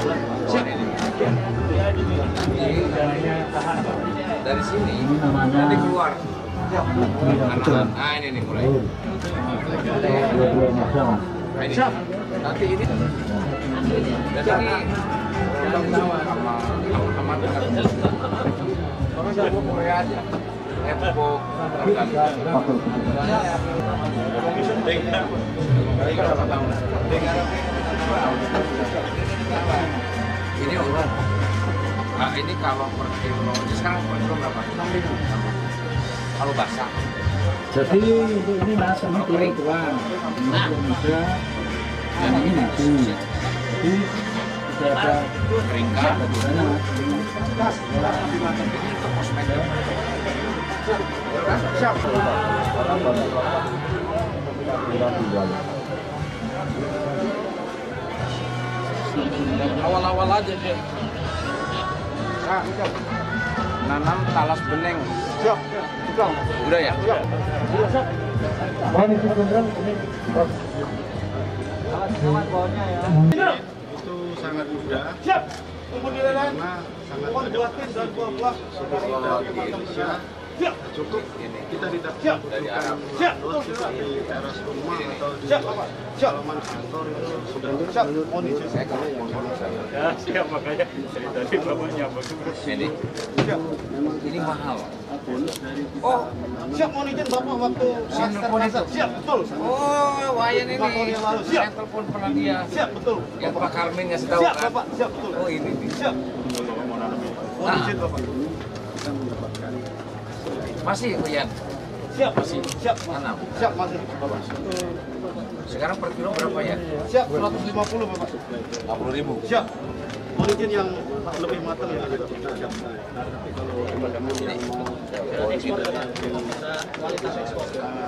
Siap. Ini dari sini Ini namanya nanti keluar. Nah ini nih mulai. Nanti ini. Dan ini sama sama sama dengan Korea aja. Epo, Oke. Ini urut. Nah, ini kalau per kilo, sekarang per kilo berapa? Kalau basah. Jadi untuk ini mas, ini doang. Ini telur muda, ini nasi. Jadi tidak ada Keringkan. mas. Ini untuk kosmetik. Siap. Awal-awal aja dia. Nah, nanam talas bening. Siap. Siap. Udah ya? Oh, ini beneran ini. itu sangat mudah Siap. Kemudian karena sangat buah-buah. kalau di Indonesia. Cukup Ini. kita tidak Siap. Dari Arab. Kita di teras rumah atau di Siap, Bapak. Siap. halaman kantor itu sudah Saya kalau mau saya. Ya, siap makanya dari tadi bapaknya bagus. Ini, Siap. ini mahal. Oh, siap mau izin Bapak waktu Saya. Siap, betul. Oh, Wayan ini. Lima tahun yang lalu. Siap. Saya telepon pernah dia. Siap, betul. Yang Pak Karmin ngasih tahu Siap, kan. Bapak. Siap, betul. Oh ini nih. Siap. Nah. izin Bapak. Masih Wayan. Siap. Masih. Siap. Tanam. Siap, Mas. Bapak. Sekarang per kilo berapa ya? Siap, 150 Bapak. 50 ribu. Siap. Izin yang lebih matang ya. Siap. Ini.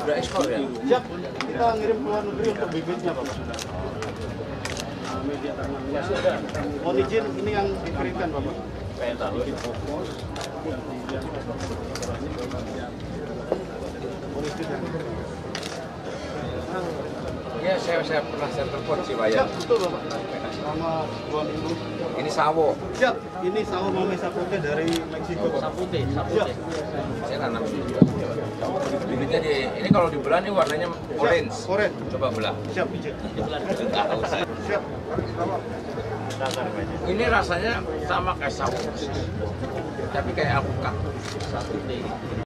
Udah ekspor ya? Siap. Kita ngirim ke luar negeri untuk bibitnya Bapak. Mohon izin ini yang dikeringkan Bapak. Pengen tahu. Mohon izin ya. Iya, saya, saya pernah saya telepon si Siap, Wayan. betul Bapak. Selama dua minggu. Ini sawo. Siap. Ini sahur mame sapote dari Meksiko. Sapute, Siap. Saya tanam juga. Bibitnya di ini kalau dibelah ini warnanya orange. Siap. Orange. Coba belah. Siap. Siap. Ini rasanya sama kayak sawo. Tapi kayak alpukat.